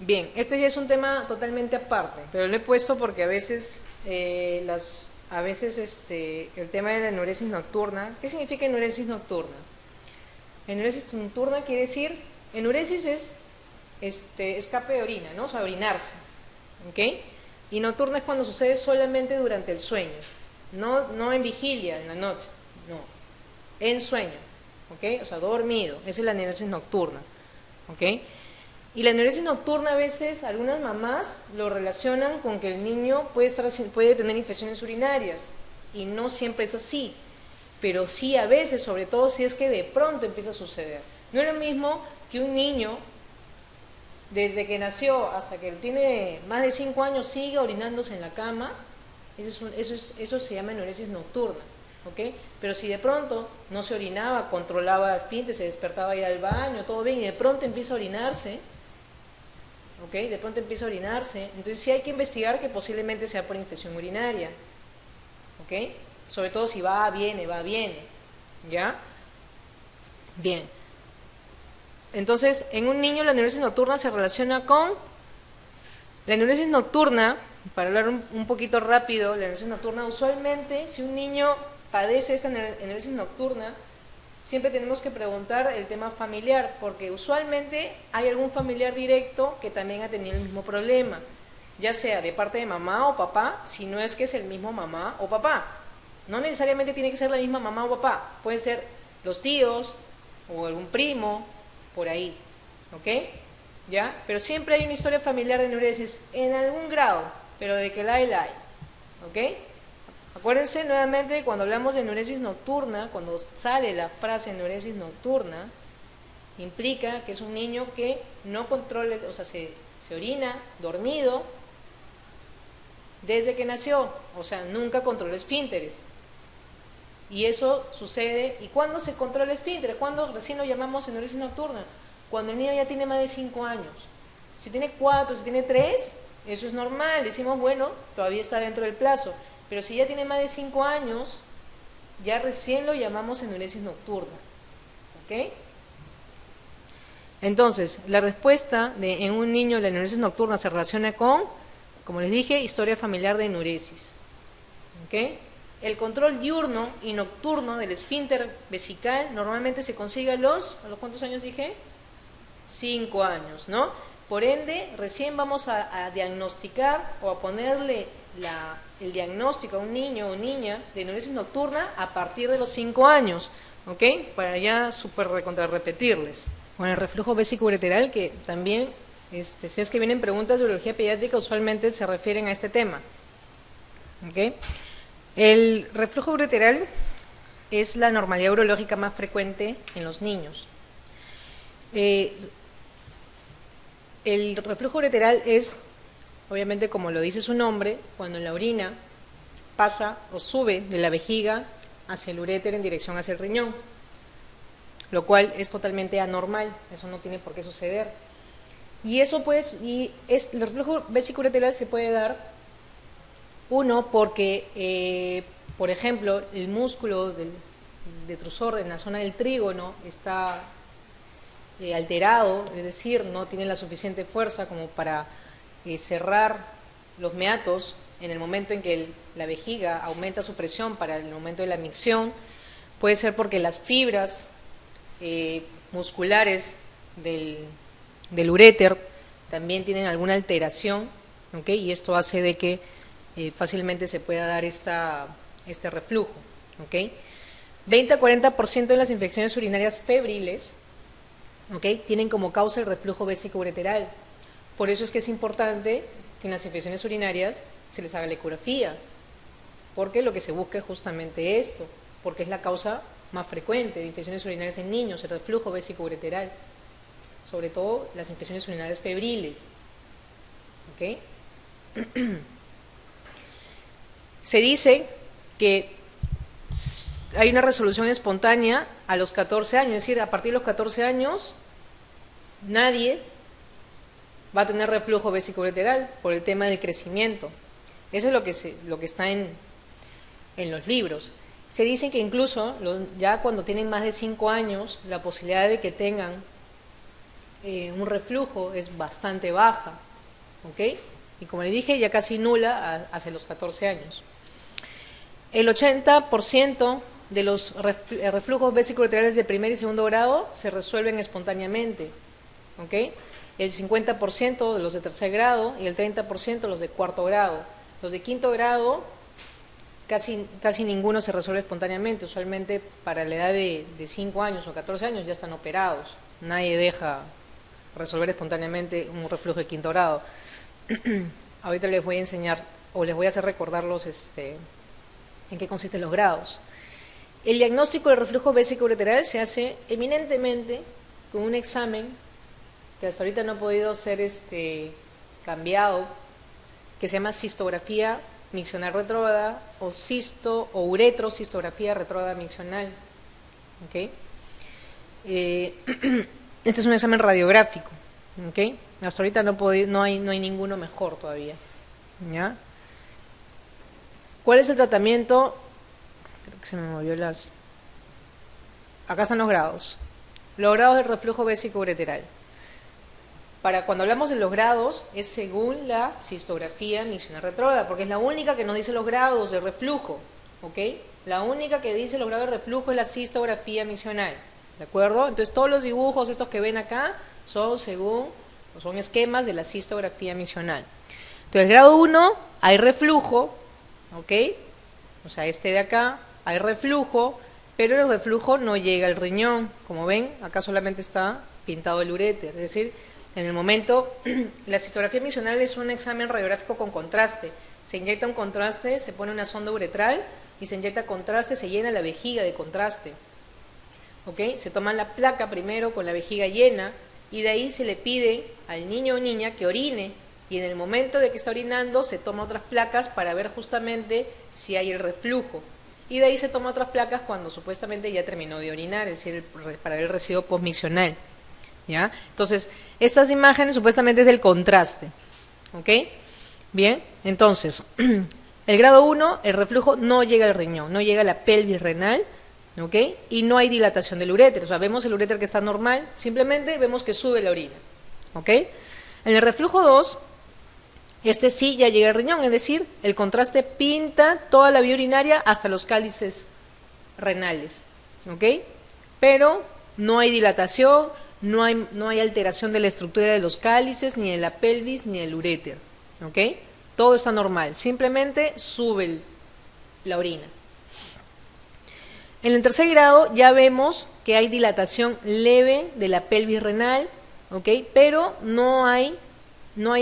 Bien, este ya es un tema totalmente aparte, pero lo he puesto porque a veces eh, las, a veces este, el tema de la enuresis nocturna, ¿qué significa enuresis nocturna? Enuresis nocturna quiere decir, enuresis es este, escape de orina, ¿no? O sea, orinarse, ¿ok? Y nocturna es cuando sucede solamente durante el sueño, no, no en vigilia, en la noche, no, en sueño, ¿ok? O sea, dormido, esa es la enuresis nocturna, ¿ok? Y la enuresis nocturna a veces algunas mamás lo relacionan con que el niño puede, estar, puede tener infecciones urinarias y no siempre es así, pero sí a veces, sobre todo si es que de pronto empieza a suceder. No es lo mismo que un niño desde que nació hasta que tiene más de 5 años siga orinándose en la cama, eso, es, eso se llama enuresis nocturna. ¿ok? Pero si de pronto no se orinaba, controlaba el fin, se despertaba a ir al baño, todo bien, y de pronto empieza a orinarse, ¿ok? De pronto empieza a orinarse, entonces sí hay que investigar que posiblemente sea por infección urinaria, ¿ok? Sobre todo si va, viene, va, viene, ¿ya? Bien. Entonces, en un niño la neurosis nocturna se relaciona con la neurosis nocturna, para hablar un, poquito rápido, la neurosis nocturna, usualmente, si un niño padece esta neurosis nocturna, siempre tenemos que preguntar el tema familiar, porque usualmente hay algún familiar directo que también ha tenido el mismo problema, ya sea de parte de mamá o papá, si no es que es el mismo mamá o papá. No necesariamente tiene que ser la misma mamá o papá, pueden ser los tíos o algún primo, por ahí, ¿ok? ¿Ya? Pero siempre hay una historia familiar de enuresis en algún grado, pero de que la hay, la hay, ¿ok? Acuérdense nuevamente cuando hablamos de enuresis nocturna, cuando sale la frase enuresis nocturna, implica que es un niño que no controla, o sea, se, se orina dormido desde que nació, o sea, nunca controla esfínteres. Y eso sucede, ¿y cuándo se controla esfínteres? ¿Cuándo recién lo llamamos enuresis nocturna? Cuando el niño ya tiene más de 5 años. Si tiene 4, si tiene 3, eso es normal, decimos, bueno, todavía está dentro del plazo. Pero si ya tiene más de 5 años, ya recién lo llamamos enuresis nocturna. ¿Ok? Entonces, la respuesta de en un niño la enuresis nocturna se relaciona con, como les dije, historia familiar de enuresis. ¿Ok? El control diurno y nocturno del esfínter vesical normalmente se consigue a los, ¿a los cuántos años dije? 5 años, ¿no? Por ende, recién vamos a, diagnosticar o a ponerle el diagnóstico a un niño o niña de enuresis nocturna a partir de los 5 años, ¿ok? Para ya super repetirles. Bueno, el reflujo ureteral que también, este, si es que vienen preguntas de urología pediátrica, usualmente se refieren a este tema, ¿ok? El reflujo ureteral es la normalidad urológica más frecuente en los niños. Eh, el reflujo ureteral es Obviamente, como lo dice su nombre, cuando la orina pasa o sube de la vejiga hacia el uréter en dirección hacia el riñón, lo cual es totalmente anormal, eso no tiene por qué suceder. Y eso pues, y es, el reflujo vesicureteral se puede dar, uno, porque, eh, por ejemplo, el músculo del detrusor en la zona del trígono está eh, alterado, es decir, no tiene la suficiente fuerza como para eh, cerrar los meatos en el momento en que la vejiga aumenta su presión para el momento de la micción, puede ser porque las fibras eh, musculares del, del, uréter también tienen alguna alteración, y esto hace de que fácilmente se pueda dar esta, este reflujo. 20 a 40% de las infecciones urinarias febriles tienen como causa el reflujo vésico-ureteral. Por eso es que es importante que en las infecciones urinarias se les haga la ecografía, porque lo que se busca es justamente esto, porque es la causa más frecuente de infecciones urinarias en niños, el reflujo vésico-ureteral, sobre todo las infecciones urinarias febriles. se dice que hay una resolución espontánea a los 14 años, es decir, a partir de los 14 años nadie va a tener reflujo vesicoureteral por el tema del crecimiento. Eso es lo que, se, lo que está en, los libros. Se dice que incluso ya cuando tienen más de 5 años, la posibilidad de que tengan eh, un reflujo es bastante baja. Y como le dije, ya casi nula hacia los 14 años. El 80% de los eh, reflujos vesicolaterales de primer y segundo grado se resuelven espontáneamente, ¿ok? El 50% de los de tercer grado y el 30% los de cuarto grado. Los de quinto grado casi, casi ninguno se resuelve espontáneamente. Usualmente para la edad de, de 5 años o 14 años ya están operados. Nadie deja resolver espontáneamente un reflujo de quinto grado. Ahorita les voy a enseñar o les voy a hacer recordarlos este, en qué consisten los grados. El diagnóstico del reflujo vésico-ureteral se hace eminentemente con un examen que hasta ahorita no ha podido ser este, cambiado, que se llama cistografía miccional retrógrada o cisto o uretrocistografía retrógrada miccional. ¿Okay? Eh, este es un examen radiográfico. ¿okay? Hasta ahorita no, no, hay, no hay ninguno mejor todavía. ¿ya? ¿Cuál es el tratamiento? Creo que se me movió las... Acá están los grados. Los grados del reflujo vésico-ureteral. Para cuando hablamos de los grados, es según la cistografía miccional retrógrada, porque es la única que nos dice los grados de reflujo, ¿ok? La única que dice los grados de reflujo es la cistografía misional, ¿de acuerdo? Entonces todos los dibujos estos que ven acá son según, son esquemas de la cistografía misional. Entonces, grado 1, hay reflujo, ¿ok? O sea, este de acá, hay reflujo, pero el reflujo no llega al riñón, como ven, acá solamente está pintado el uréter, es decir, en el momento, la cistografía misional es un examen radiográfico con contraste. Se inyecta un contraste, se pone una sonda uretral y se inyecta contraste, se llena la vejiga de contraste. ¿Ok? Se toma la placa primero con la vejiga llena y de ahí se le pide al niño o niña que orine y en el momento de que está orinando se toma otras placas para ver justamente si hay el reflujo. Y de ahí se toma otras placas cuando supuestamente ya terminó de orinar, es decir, para ver el residuo postmiccional. ¿Ya? Entonces, estas imágenes supuestamente es del contraste. ¿Ok? Bien, entonces, el grado 1, el reflujo no llega al riñón, no llega a la pelvis renal, ¿ok? Y no hay dilatación del uréter, o sea, vemos el uréter que está normal, simplemente vemos que sube la orina, ¿ok? En el reflujo 2, este sí ya llega al riñón, es decir, el contraste pinta toda la vía urinaria hasta los cálices renales, ¿ok? Pero no hay dilatación, no hay, no hay alteración de la estructura de los cálices, ni de la pelvis, ni del uréter. ¿Ok? Todo está normal. Simplemente sube la orina. En el tercer grado ya vemos que hay dilatación leve de la pelvis renal, ¿ok? Pero no hay,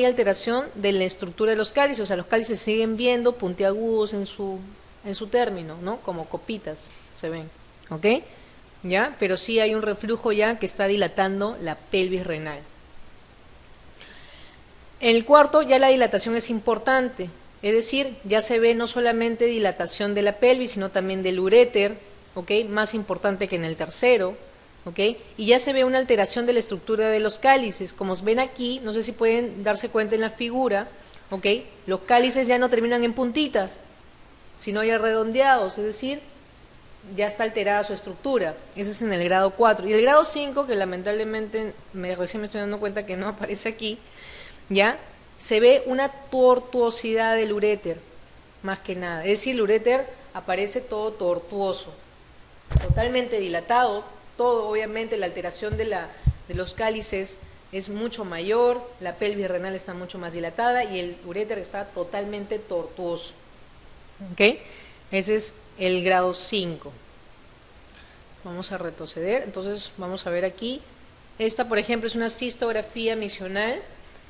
alteración de la estructura de los cálices, o sea, los cálices siguen viendo puntiagudos en su, en su término, ¿no? Como copitas se ven, ¿ok? ¿Ya? Pero sí hay un reflujo ya que está dilatando la pelvis renal. En el cuarto ya la dilatación es importante, es decir, ya se ve no solamente dilatación de la pelvis, sino también del uréter, ¿ok? Más importante que en el tercero, ¿ok? Y ya se ve una alteración de la estructura de los cálices, como ven aquí, no sé si pueden darse cuenta en la figura, ¿ok? Los cálices ya no terminan en puntitas, sino ya redondeados, es decir, ya está alterada su estructura. Eso es en el grado 4. Y el grado 5, que lamentablemente me, recién me estoy dando cuenta que no aparece aquí, ya se ve una tortuosidad del uréter, más que nada. Es decir, el uréter aparece todo tortuoso, totalmente dilatado, todo obviamente la alteración de, la, de los cálices es mucho mayor, la pelvis renal está mucho más dilatada y el uréter está totalmente tortuoso. ¿Ok? Ese es el grado 5. Vamos a retroceder, entonces vamos a ver aquí. Esta, por ejemplo, es una cistografía misional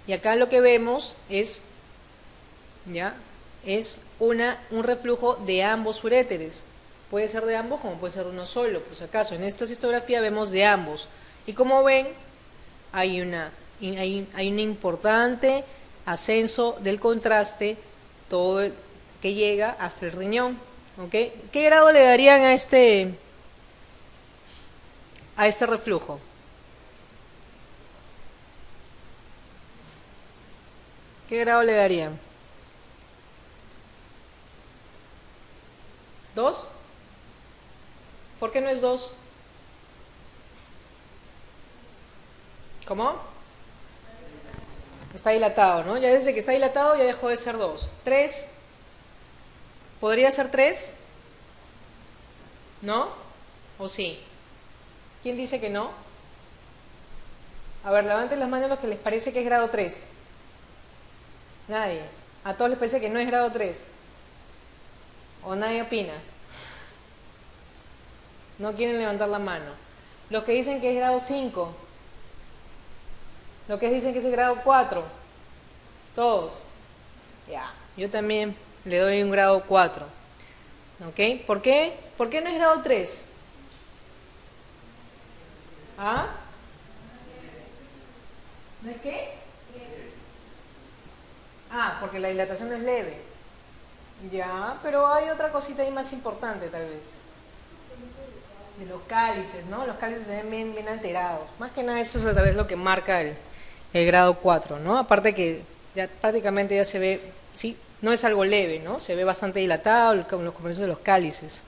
y acá lo que vemos es, ¿ya? Es una, un reflujo de ambos uréteres. Puede ser de ambos como puede ser uno solo, por si acaso. En esta cistografía vemos de ambos. Y como ven, hay, una, hay, hay un importante ascenso del contraste todo que llega hasta el riñón. ¿Qué grado le darían a este, a este reflujo? ¿Qué grado le darían? ¿Dos? ¿Por qué no es dos? ¿Cómo? Está dilatado, ¿no? Ya desde que está dilatado ya dejó de ser 2. 3. ¿Podría ser 3? ¿No? ¿O sí? ¿Quién dice que no? A ver, levanten las manos los que les parece que es grado 3. Nadie. A todos les parece que no es grado 3. ¿O nadie opina? No quieren levantar la mano. Los que dicen que es grado 5. Los que dicen que es grado 4. Todos. Ya. Yo también le doy un grado 4. ¿Ok? ¿Por qué? ¿Por qué no es grado 3? ¿Ah? ¿No es qué? Ah, porque la dilatación es leve. Ya, pero hay otra cosita ahí más importante tal vez. Los cálices, ¿no? Los cálices se ven bien, bien alterados. Más que nada eso es tal vez lo que marca el, el grado 4, ¿no? Aparte que ya prácticamente ya se ve, sí, no es algo leve, ¿no? Se ve bastante dilatado los compromisos de los cálices.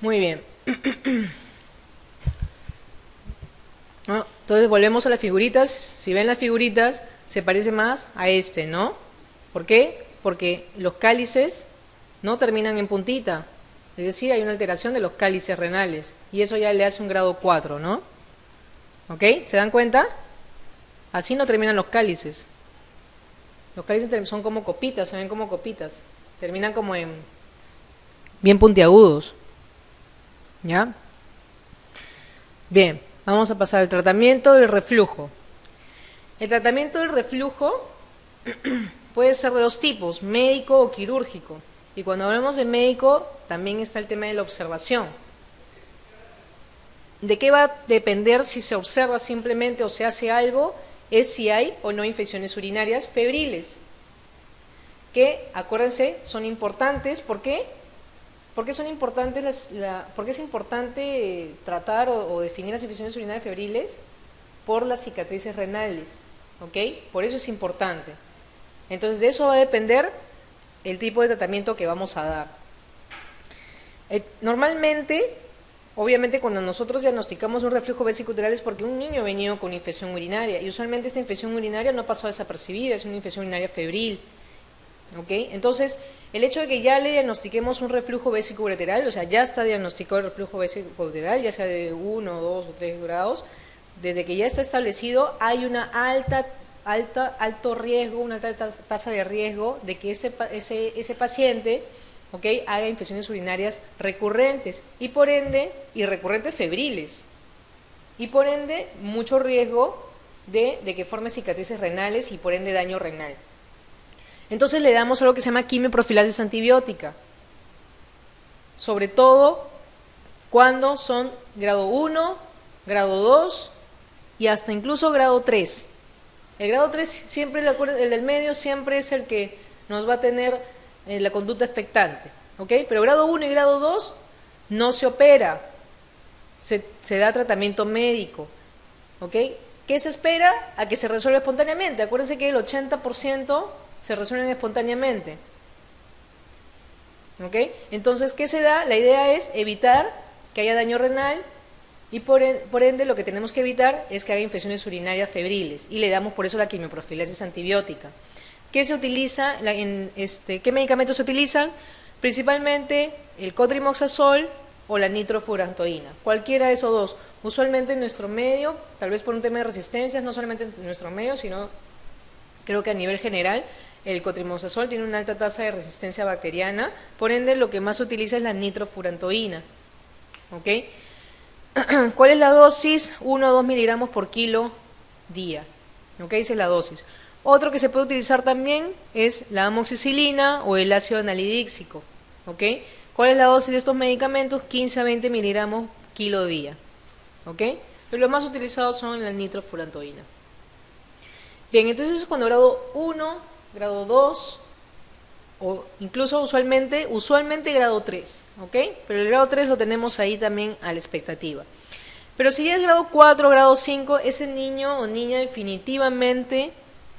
Muy bien. Entonces volvemos a las figuritas. Si ven las figuritas, se parece más a este, ¿no? ¿Por qué? Porque los cálices no terminan en puntita. Es decir, hay una alteración de los cálices renales. Y eso ya le hace un grado 4, ¿no? ¿Ok? ¿Se dan cuenta? Así no terminan los cálices. Los cálices son como copitas, se ven como copitas. Terminan como en bien puntiagudos. ¿Ya? Bien. Vamos a pasar al tratamiento del reflujo. El tratamiento del reflujo puede ser de dos tipos, médico o quirúrgico. Y cuando hablamos de médico, también está el tema de la observación. ¿De qué va a depender si se observa simplemente o se hace algo? Es si hay o no infecciones urinarias febriles, que, acuérdense, son importantes. ¿Por qué? ¿Por qué son importantes las, es importante tratar o, definir las infecciones urinarias febriles? Por las cicatrices renales, ¿ok? Por eso es importante. Entonces de eso va a depender el tipo de tratamiento que vamos a dar. Eh, normalmente, obviamente cuando nosotros diagnosticamos un reflujo vesicular es porque un niño ha venido con infección urinaria y usualmente esta infección urinaria no ha pasado desapercibida, es una infección urinaria febril. ¿ok? Entonces, el hecho de que ya le diagnostiquemos un reflujo vesicoureteral, o sea, ya está diagnosticado el reflujo vesicoureteral, ya sea de 1, 2 o 3 grados, desde que ya está establecido, hay una alta, alta, alto riesgo, una alta tasa de riesgo de que ese, ese, ese paciente ¿okay? haga infecciones urinarias recurrentes y por ende, y recurrentes febriles, y por ende, mucho riesgo de, de que forme cicatrices renales y por ende daño renal. Entonces le damos algo que se llama quimioprofilaxis antibiótica. Sobre todo cuando son grado 1, grado 2 y hasta incluso grado 3. El grado 3 siempre, el del medio siempre es el que nos va a tener eh, la conducta expectante. ¿ok? Pero grado 1 y grado 2 no se opera, se, da tratamiento médico. ¿ok? ¿Qué se espera? A que se resuelva espontáneamente. Acuérdense que el 80% se resuelven espontáneamente. ¿Ok? Entonces, ¿qué se da? La idea es evitar que haya daño renal y por, ende lo que tenemos que evitar es que haya infecciones urinarias febriles y le damos por eso la quimioprofilaxis antibiótica. ¿Qué se utiliza? Este, ¿Qué medicamentos se utilizan? Principalmente el cotrimoxazol o la nitrofurantoína, cualquiera de esos dos. Usualmente en nuestro medio, tal vez por un tema de resistencias, no solamente en nuestro medio, sino creo que a nivel general, el cotrimoxazol tiene una alta tasa de resistencia bacteriana, por ende lo que más se utiliza es la nitrofurantoína. ¿Ok? ¿Cuál es la dosis? 1 o 2 miligramos por kilo día. ¿Ok? Esa es la dosis. Otro que se puede utilizar también es la amoxicilina o el ácido analidíxico. ¿Ok? ¿Cuál es la dosis de estos medicamentos? 15 a 20 miligramos kilo día. ¿Ok? Pero los más utilizados son la nitrofurantoína. Bien, entonces cuando grado 1 grado 2 o incluso usualmente, usualmente grado 3, ¿ok? Pero el grado 3 lo tenemos ahí también a la expectativa. Pero si ya es grado 4, grado 5, ese niño o niña definitivamente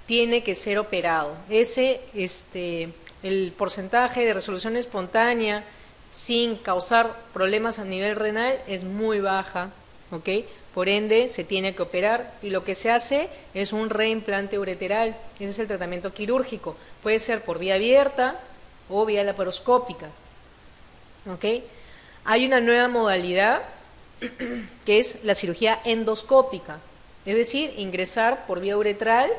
tiene que ser operado. Ese, este, el porcentaje de resolución espontánea sin causar problemas a nivel renal es muy baja, ¿ok? por ende se tiene que operar y lo que se hace es un reimplante ureteral, ese es el tratamiento quirúrgico, puede ser por vía abierta o vía laparoscópica. ¿Ok? Hay una nueva modalidad que es la cirugía endoscópica, es decir, ingresar por vía uretral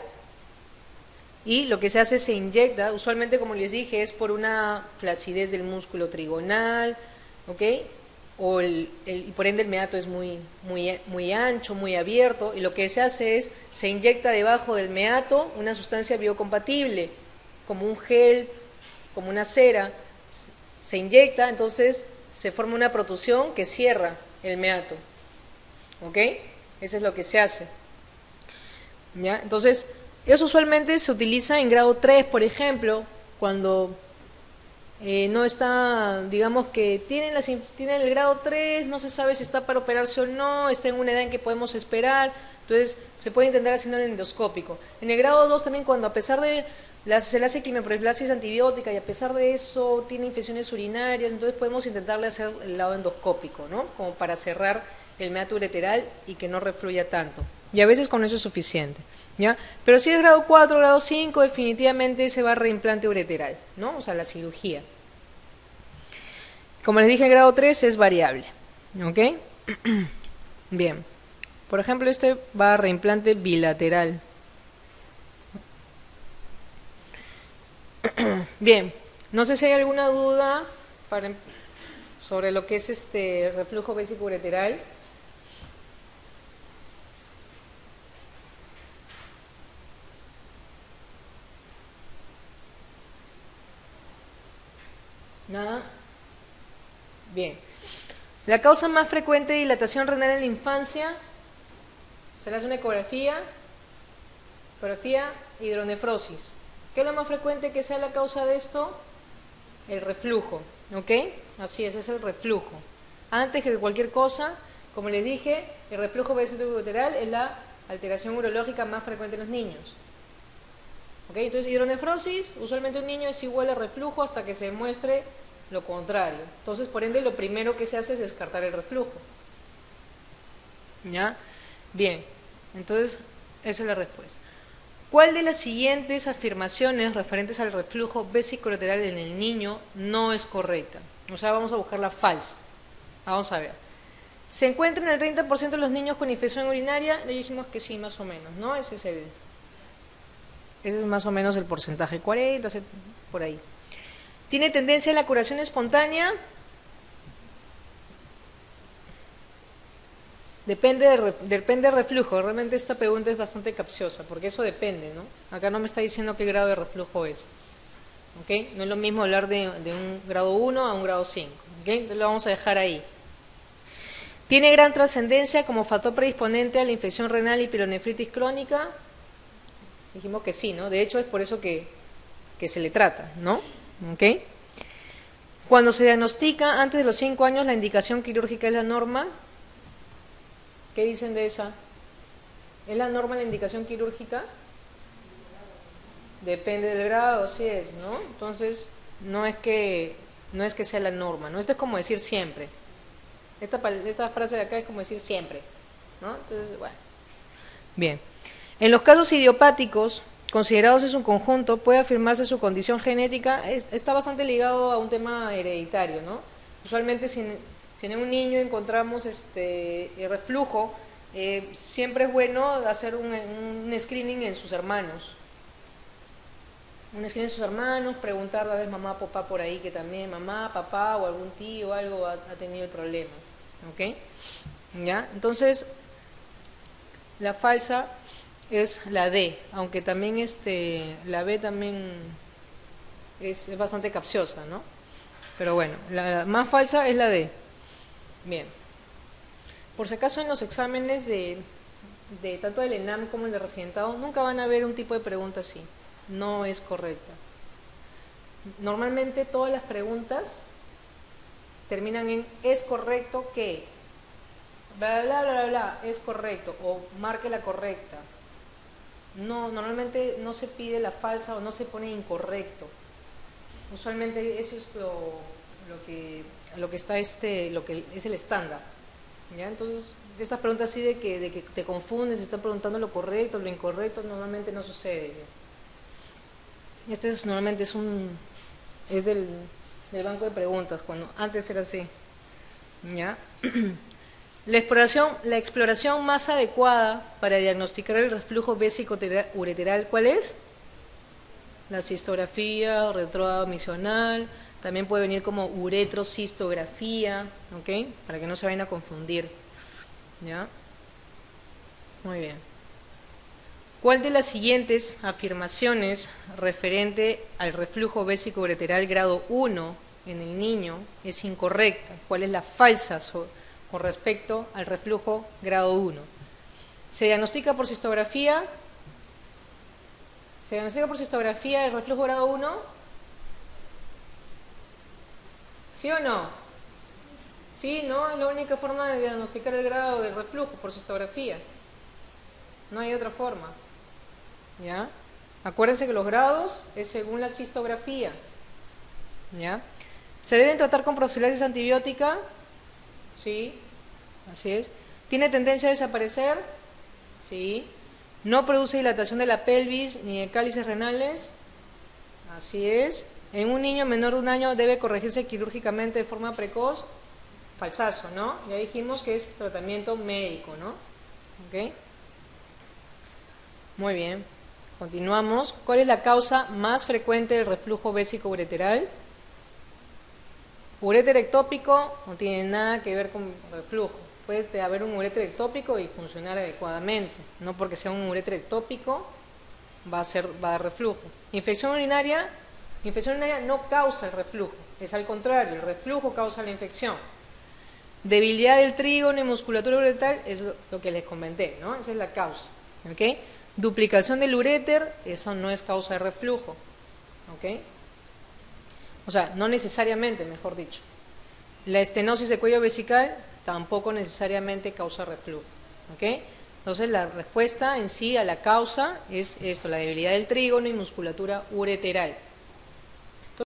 y lo que se hace se inyecta, usualmente como les dije es por una flacidez del músculo trigonal, ¿ok? O el, y por ende el meato es muy, muy, muy ancho, muy abierto, y lo que se hace es se inyecta debajo del meato una sustancia biocompatible, como un gel, como una cera, se inyecta, entonces se forma una protusión que cierra el meato. ¿Ok? Eso es lo que se hace. ¿Ya? Entonces, eso usualmente se utiliza en grado 3, por ejemplo, cuando eh, no está, digamos que tienen, las, tienen el grado 3, no se sabe si está para operarse o no, está en una edad en que podemos esperar, entonces se puede intentar haciendo el endoscópico. En el grado 2 también cuando a pesar de la, se le hace quimioprofilaxis antibiótica y a pesar de eso tiene infecciones urinarias, entonces podemos intentarle hacer el lado endoscópico, ¿no? Como para cerrar el meato ureteral y que no refluya tanto. Y a veces con eso es suficiente, ¿ya? Pero si es grado 4, grado 5, definitivamente se va a reimplante ureteral, ¿no? O sea, la cirugía. Como les dije, grado 3 es variable, ¿ok? Bien. Por ejemplo, este va a reimplante bilateral. Bien, no sé si hay alguna duda em, sobre lo que es este reflujo ureteral. Nada. Bien. La causa más frecuente de dilatación renal en la infancia se le hace una ecografía, ecografía, hidronefrosis. ¿Qué es lo más frecuente que sea la causa de esto? El reflujo, ¿ok? Así es, es el reflujo. Antes que cualquier cosa, como les dije, el reflujo vesicoureteral es la alteración urológica más frecuente en los niños. Entonces, hidronefrosis, usualmente un niño es igual a reflujo hasta que se demuestre lo contrario. Entonces, por ende, lo primero que se hace es descartar el reflujo. ¿Ya? Bien, entonces, esa es la respuesta. ¿Cuál de las siguientes afirmaciones referentes al reflujo vesicolateral en el niño no es correcta? O sea, vamos a buscar la falsa. Vamos a ver. ¿Se encuentra en el 30% de los niños con infección urinaria? Le dijimos que sí, más o menos, ¿no? Ese es el ese es más o menos el porcentaje, 40, por ahí. ¿Tiene tendencia a la curación espontánea? Depende, de, depende del reflujo. Realmente esta pregunta es bastante capciosa, porque eso depende, ¿no? Acá no me está diciendo qué grado de reflujo es. ¿Ok? No es lo mismo hablar de, un grado 1 a un grado 5. ¿Ok? Entonces lo vamos a dejar ahí. ¿Tiene gran trascendencia como factor predisponente a la infección renal y pironefritis crónica? Dijimos que sí, ¿no? De hecho es por eso que, que se le trata, ¿no? ¿Ok? Cuando se diagnostica antes de los 5 años, la indicación quirúrgica es la norma. ¿Qué dicen de esa? ¿Es la norma de indicación quirúrgica? Depende del grado, así es, ¿no? Entonces, no es que, no es que sea la norma, ¿no? Esto es como decir siempre. Esta, esta frase de acá es como decir siempre, ¿no? Entonces, bueno. Bien. En los casos idiopáticos, considerados en su conjunto, puede afirmarse su condición genética, está bastante ligado a un tema hereditario, ¿no? Usualmente, si en un niño encontramos este reflujo, eh, siempre es bueno hacer un, screening en sus hermanos. Un screening en sus hermanos, preguntar a vez mamá, papá por ahí que también, mamá, papá o algún tío o algo ha, tenido el problema. ¿Ok? ¿Ya? Entonces, la falsa es la D, aunque también este, la B también es, bastante capciosa, ¿no? Pero bueno, la más falsa es la D. Bien. Por si acaso en los exámenes de, tanto del ENAM como el de residentado nunca van a ver un tipo de pregunta así. No es correcta. Normalmente todas las preguntas terminan en es correcto que bla bla bla bla, bla es correcto o marque la correcta. No, normalmente no se pide la falsa o no se pone incorrecto. Usualmente eso es lo que lo que está este, lo que es el estándar. ¿ya? Entonces, estas preguntas así de que, de que te confundes, están preguntando lo correcto, lo incorrecto, normalmente no sucede. Este es, normalmente es un es del, del banco de preguntas, cuando antes era así. ¿Ya? La exploración, más adecuada para diagnosticar el reflujo vésico ureteral, ¿cuál es? La cistografía, retroadmisional, también puede venir como uretrocistografía, ¿ok? Para que no se vayan a confundir. ¿Ya? Muy bien. ¿Cuál de las siguientes afirmaciones referente al reflujo vésico ureteral grado 1 en el niño es incorrecta? ¿Cuál es la falsa con respecto al reflujo grado 1? ¿Se diagnostica por cistografía? ¿Se diagnostica por cistografía el reflujo grado 1? ¿Sí o no? Sí, no, es la única forma de diagnosticar el grado del reflujo por cistografía. No hay otra forma. ¿Ya? Acuérdense que los grados es según la cistografía. ¿Ya? ¿Se deben tratar con profilaxis antibiótica? Sí, así es. ¿Tiene tendencia a desaparecer? Sí. ¿No produce dilatación de la pelvis ni de cálices renales? Así es. ¿En un niño menor de un año debe corregirse quirúrgicamente de forma precoz? Falsazo, ¿no? Ya dijimos que es tratamiento médico, ¿no? ¿Ok? Muy bien. Continuamos. ¿Cuál es la causa más frecuente del reflujo vésico ureteral? Ureter ectópico no tiene nada que ver con reflujo. Puede haber un ureter ectópico y funcionar adecuadamente. No porque sea un ureter ectópico va a, ser, va a dar reflujo. Infección urinaria, infección urinaria no causa el reflujo. Es al contrario, el reflujo causa la infección. Debilidad del trígono y musculatura ureteral es lo que les comenté, ¿no? Esa es la causa. ¿ok?, Duplicación del uréter, eso no es causa de reflujo. ¿Ok? O sea, no necesariamente, mejor dicho. La estenosis de cuello vesical tampoco necesariamente causa reflujo. ¿Ok? Entonces, la respuesta en sí a la causa es esto, la debilidad del trígono y musculatura ureteral.